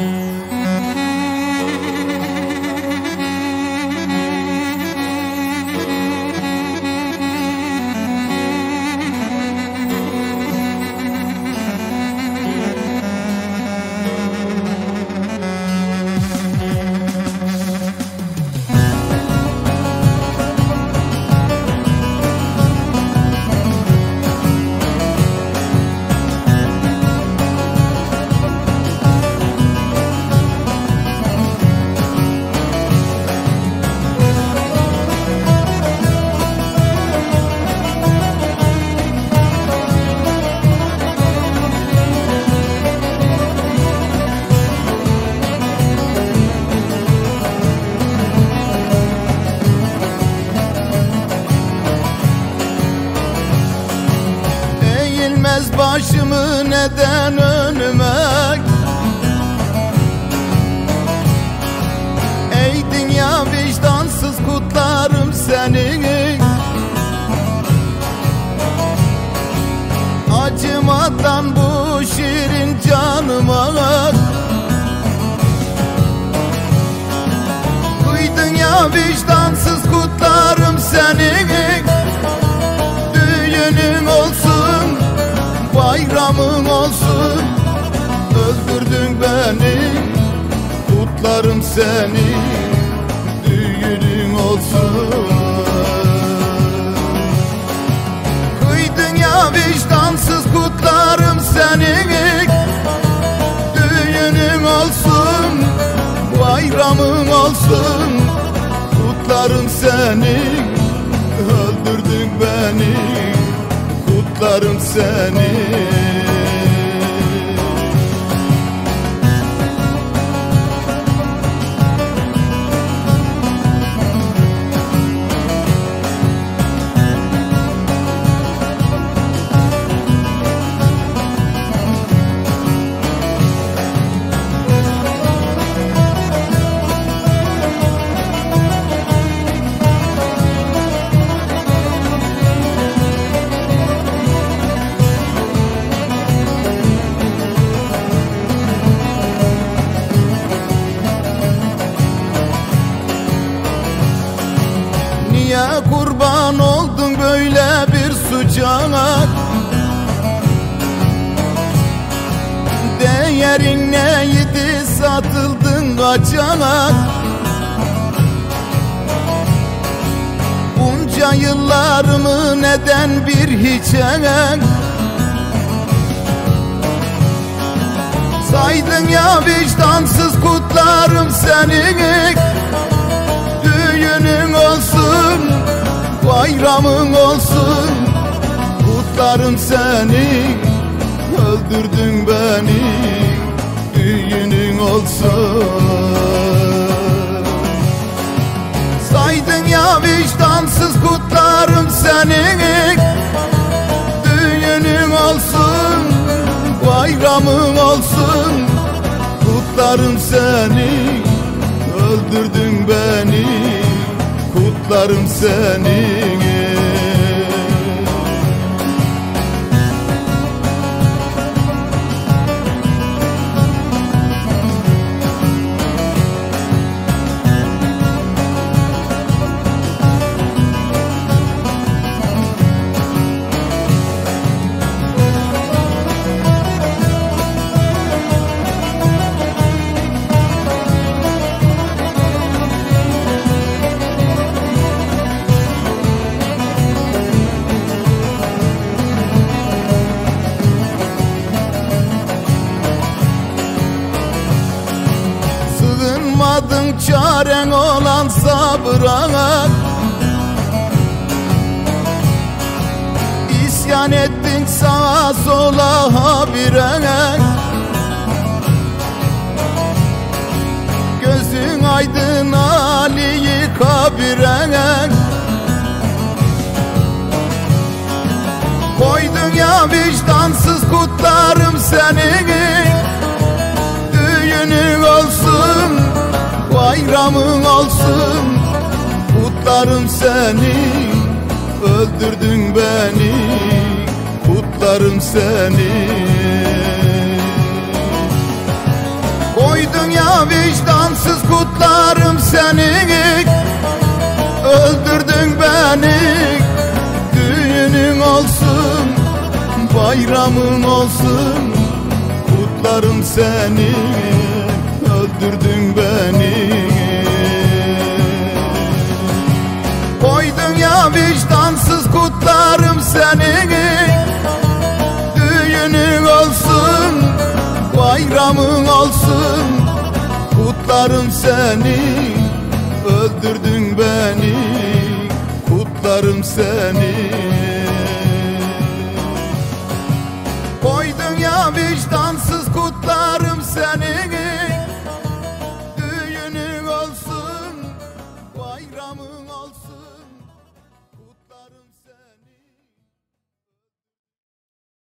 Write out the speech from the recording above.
Mm-hmm. Eğilmez başımı neden önüme Ey dünya vicdansız kutlarım seni. Acımadan bu şirin canıma Duydun ya vicdansız kutlarım seni bayramın olsun. Öldürdün beni. Kutlarım seni. Düğünün olsun. Kıydın ya vicdansız kutlarım seni Düğünün olsun. Bayramın olsun. Kutlarım seni öldürdün beni. Kutlarım seni Niye kurban oldun böyle bir sucana. Değerin neydi satıldın kaçana Bunca yıllarımı neden bir hiçe Saydın ya vicdansız kutlarım seni olsun Bayramın olsun. Kutlarım seni Öldürdün beni Düğünün olsun. Saydın ya vicdansız kutlarım seni Düğünün olsun Bayramın olsun. Kutlarım seni Öldürdün beni Kutlarım seni çaren olan sabıra İsyan ettin sağa sola habire. Gözün aydın Ali'yi kabire. Koydun ya vicdansız kutlarım seni bayramın olsun Kutlarım seni Öldürdün beni. Kutlarım seni. Koydun ya vicdansız kutlarım seni. Öldürdün beni. Düğünün olsun Bayramın olsun. Kutlarım seni. Öldürdün beni. Koydun ya vicdansız kutlarım seni Düğünün olsun bayramın olsun Kutlarım seni öldürdün beni Kutlarım seni Koydun ya vicdansız kutlarım seni